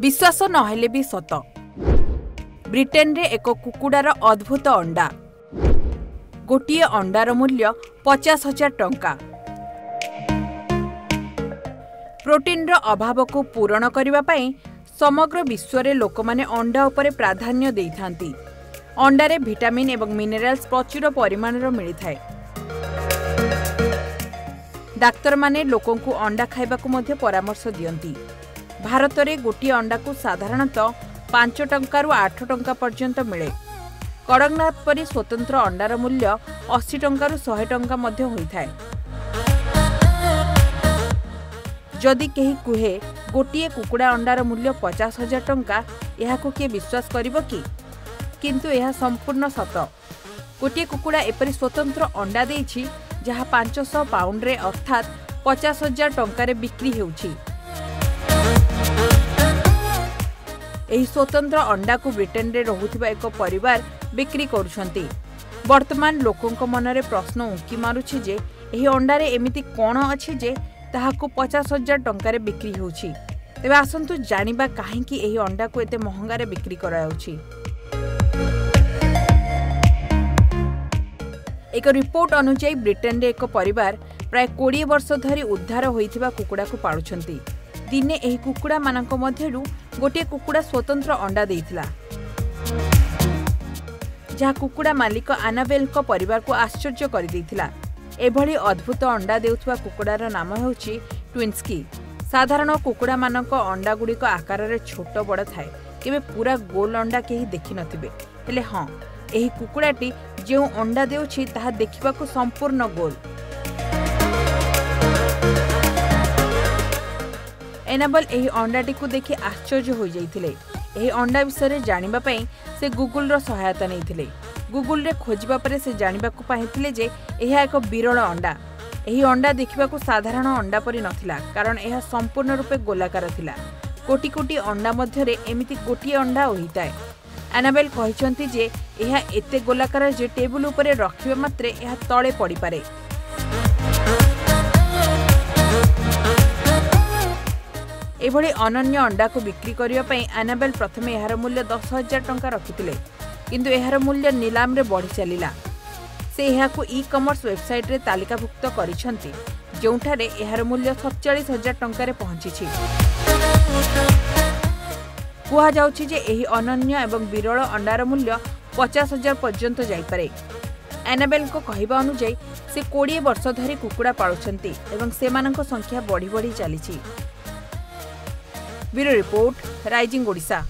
ବିଶ୍ୱାସ ନହେଲେ ବି ସତ ବ୍ରିଟେନରେ ଏକ କୁକୁଡ଼ାର ଅଦ୍ଭୁତ ଅଣ୍ଡା ଗୋଟିଏ ଅଣ୍ଡାର ମୂଲ୍ୟ ପଚାଶ ହଜାର ଟଙ୍କା ପ୍ରୋଟିନ୍ର ଅଭାବକୁ ପୂରଣ କରିବା ପାଇଁ ସମଗ୍ର ବିଶ୍ୱରେ ଲୋକମାନେ ଅଣ୍ଡା ଉପରେ ପ୍ରାଧାନ୍ୟ ଦେଇଥାନ୍ତି ଅଣ୍ଡାରେ ଭିଟାମିନ୍ ଏବଂ ମିନେରାଲ୍ସ ପ୍ରଚୁର ପରିମାଣର ମିଳିଥାଏ ଡାକ୍ତରମାନେ ଲୋକଙ୍କୁ ଅଣ୍ଡା ଖାଇବାକୁ ମଧ୍ୟ ପରାମର୍ଶ ଦିଅନ୍ତି ଭାରତରେ ଗୋଟିଏ ଅଣ୍ଡାକୁ ସାଧାରଣତଃ ପାଞ୍ଚ ଟଙ୍କାରୁ ଆଠ ଟଙ୍କା ପର୍ଯ୍ୟନ୍ତ ମିଳେ। କଡ଼କନାଥ ପରି ସ୍ୱତନ୍ତ୍ର ଅଣ୍ଡାର ମୂଲ୍ୟ ଅଶୀ ଟଙ୍କାରୁ ଶହେ ଟଙ୍କା ମଧ୍ୟ ହୋଇଥାଏ। ଯଦି କେହି କୁହେ ଗୋଟିଏ କୁକୁଡ଼ା ଅଣ୍ଡାର ମୂଲ୍ୟ ପଚାଶ ହଜାର ଟଙ୍କା ଏହାକୁ କିଏ ବିଶ୍ୱାସ କରିବ କି? କିନ୍ତୁ ଏହା ସମ୍ପୂର୍ଣ୍ଣ ସତ। ଗୋଟିଏ କୁକୁଡ଼ା ଏପରି ସ୍ୱତନ୍ତ୍ର ଅଣ୍ଡା ଦେଇଛି ଯାହା ପାଞ୍ଚଶହ ପାଉଣ୍ଡରେ ଅର୍ଥାତ୍ ପଚାଶ ହଜାର ଟଙ୍କାରେ ବିକ୍ରି ହେଉଛି। ଏହି ସ୍ୱତନ୍ତ୍ର ଅଣ୍ଡାକୁ ବ୍ରିଟେନରେ ରହୁଥିବା ଏକ ପରିବାର ବିକ୍ରି କରୁଛନ୍ତି। ବର୍ତ୍ତମାନ ଲୋକଙ୍କ ମନରେ ପ୍ରଶ୍ନ ଉଙ୍କି ମାରୁଛି ଯେ ଏହି ଅଣ୍ଡାରେ ଏମିତି କ'ଣ ଅଛି ଯେ ତାହାକୁ ପଚାଶ ହଜାର ଟଙ୍କାରେ ବିକ୍ରି ହେଉଛି। ତେବେ ଆସନ୍ତୁ ଜାଣିବା କାହିଁକି ଏହି ଅଣ୍ଡାକୁ ଏତେ ମହଙ୍ଗାରେ ବିକ୍ରି କରାଯାଉଛି। ଏକ ରିପୋର୍ଟ ଅନୁଯାୟୀ ବ୍ରିଟେନରେ ଏକ ପରିବାର ପ୍ରାୟ କୋଡ଼ିଏ ବର୍ଷ ଧରି ଉଦ୍ଧାର ହୋଇଥିବା କୁକୁଡ଼ାକୁ ପାଳୁଛନ୍ତି। ଦିନେ ଏହି କୁକୁଡ଼ାମାନଙ୍କ ମଧ୍ୟରୁ ଗୋଟିଏ କୁକୁଡ଼ା ସ୍ୱତନ୍ତ୍ର ଅଣ୍ଡା ଦେଇଥିଲା। ଯାହା କୁକୁଡ଼ା ମାଲିକ ଆନାବେଲଙ୍କ ପରିବାରକୁ ଆଶ୍ଚର୍ଯ୍ୟ କରିଦେଇଥିଲା। ଏଭଳି ଅଦ୍ଭୁତ ଅଣ୍ଡା ଦେଉଥିବା କୁକୁଡ଼ାର ନାମ ହେଉଛି ଟ୍ୱିନ୍ସ୍କି ସାଧାରଣ କୁକୁଡ଼ାମାନଙ୍କ ଅଣ୍ଡାଗୁଡ଼ିକ ଆକାରରେ ଛୋଟ ବଡ଼ ଥାଏ। କେବେ ପୁରା ଗୋଲ ଅଣ୍ଡା କେହି ଦେଖିନଥିବେ ହେଲେ ହଁ ଏହି କୁକୁଡ଼ାଟି ଯେଉଁ ଅଣ୍ଡା ଦେଉଛି ତାହା ଦେଖିବାକୁ ସମ୍ପୂର୍ଣ୍ଣ ଗୋଲ। ଏନାବଲ ଏହି ଅଣ୍ଡାଟିକୁ ଦେଖି ଆଶ୍ଚର୍ଯ୍ୟ ହୋଇଯାଇଥିଲେ। ଏହି ଅଣ୍ଡା ବିଷୟରେ ଜାଣିବା ପାଇଁ ସେ ଗୁଗୁଲର ସହାୟତା ନେଇଥିଲେ। ଗୁଗୁଲରେ ଖୋଜିବା ପରେ ସେ ଜାଣିବାକୁ ପାଇଥିଲେ ଯେ ଏହା ଏକ ବିରଳ ଅଣ୍ଡା। ଏହି ଅଣ୍ଡା ଦେଖିବାକୁ ସାଧାରଣ ଅଣ୍ଡା ପରି ନଥିଲା କାରଣ ଏହା ସମ୍ପୂର୍ଣ୍ଣ ରୂପେ ଗୋଲାକାର ଥିଲା। କୋଟି କୋଟି ଅଣ୍ଡା ମଧ୍ୟରେ ଏମିତି ଗୋଟିଏ ଅଣ୍ଡା ହୋଇଥାଏ। ଆନାବେଲ କହିଛନ୍ତି ଯେ ଏହା ଏତେ ଗୋଲାକାର ଯେ ଟେବୁଲ ଉପରେ ରଖିବା ମାତ୍ରେ ଏହା ତଳେ ପଡ଼ିପାରେ। ଏଭଳି ଅନନ୍ୟ ଅଣ୍ଡାକୁ ବିକ୍ରି କରିବା ପାଇଁ ଆନାବେଲ ପ୍ରଥମେ ଏହାର ମୂଲ୍ୟ ଦଶ ହଜାର ଟଙ୍କା ରଖିଥିଲେ। କିନ୍ତୁ ଏହାର ମୂଲ୍ୟ ନିଲାମରେ ବଢ଼ି ଚାଲିଲା। ସେ ଏହାକୁ ଇ କମର୍ସ ୱେବସାଇଟ୍ରେ ତାଲିକାଭୁକ୍ତ କରିଛନ୍ତି ଯେଉଁଠାରେ ଏହାର ମୂଲ୍ୟ ସତଚାଳିଶ ହଜାର ଟଙ୍କାରେ ପହଞ୍ଚିଛି। କୁହାଯାଉଛି ଯେ ଏହି ଅନନ୍ୟ ଏବଂ ବିରଳ ଅଣ୍ଡାର ମୂଲ୍ୟ ପଚାଶ ହଜାର ପର୍ଯ୍ୟନ୍ତ ଯାଇପାରେ। ଆନାବେଲଙ୍କ କହିବା ଅନୁଯାୟୀ ସେ କୋଡ଼ିଏ ବର୍ଷ ଧରି କୁକୁଡ଼ା ପାଳୁଛନ୍ତି ଏବଂ ସେମାନଙ୍କ ସଂଖ୍ୟା ବଢ଼ି ବଢ଼ି ଚାଲିଛି। Bureau report rising Odisha